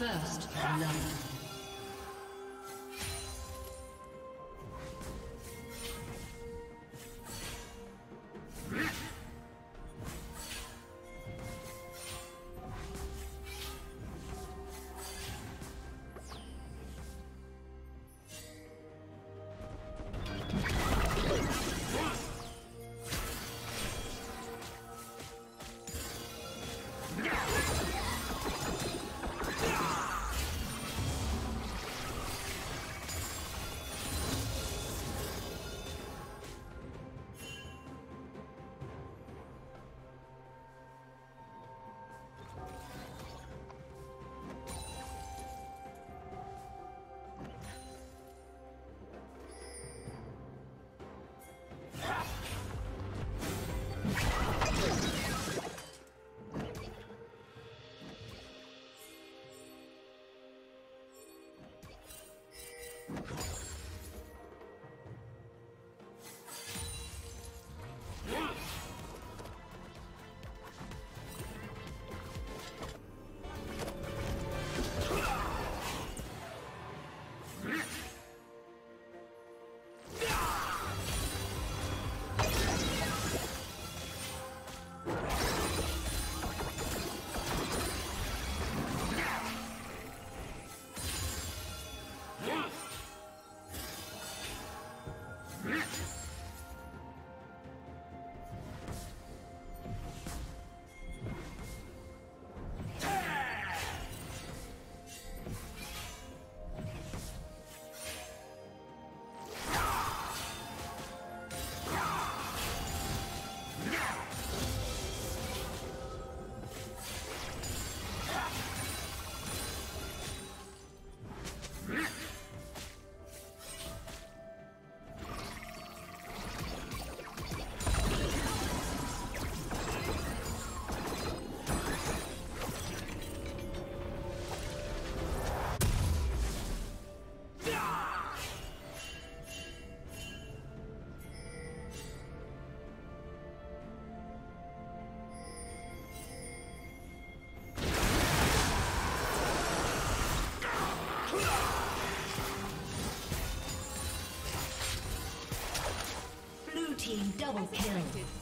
First blood. Double kill.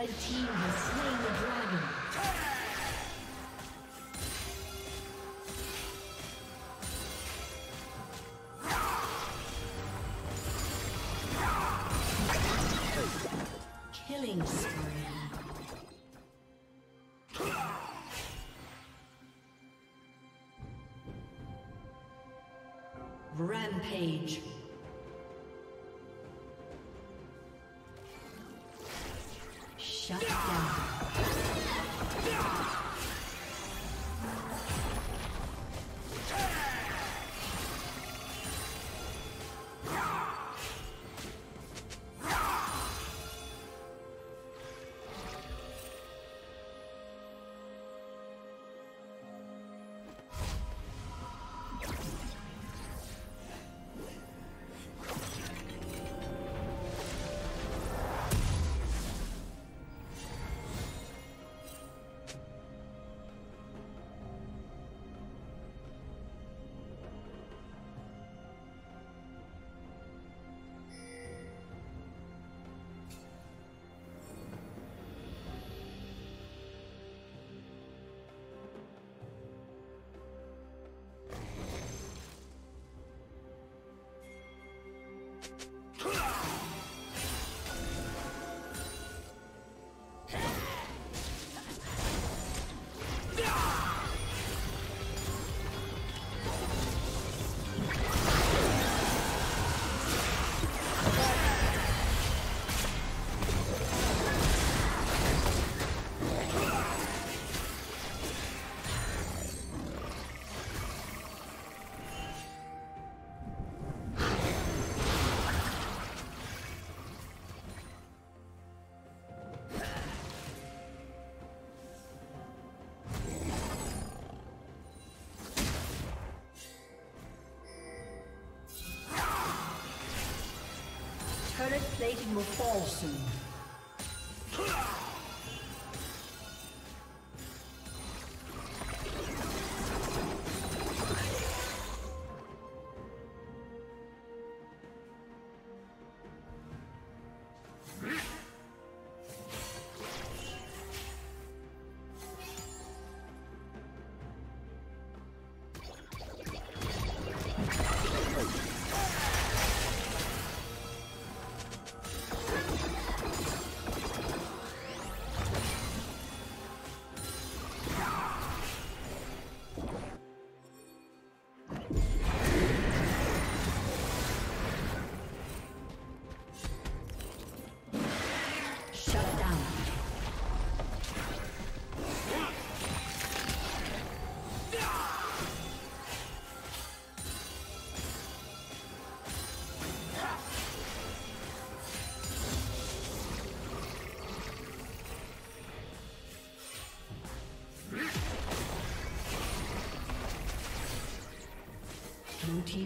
Red team has slain the dragon. Killing spree. Rampage. Huh! Will fall soon.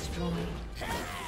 Destroyed.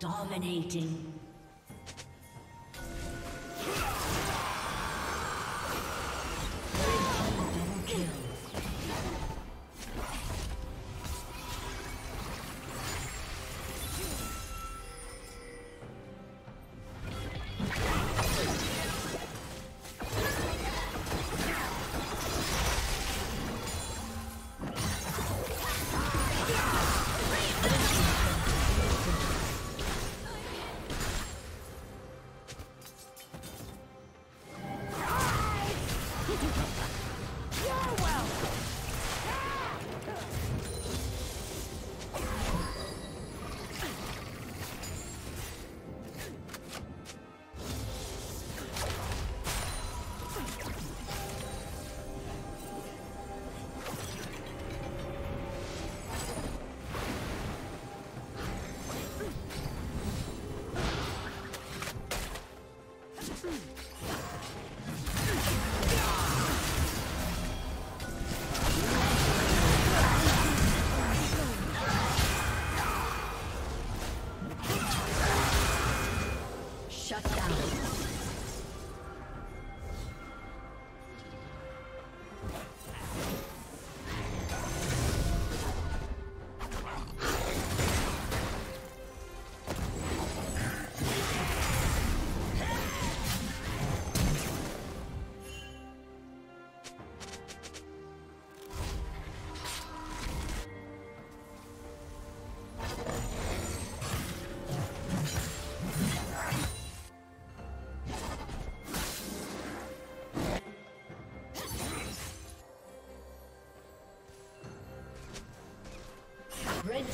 Dominating.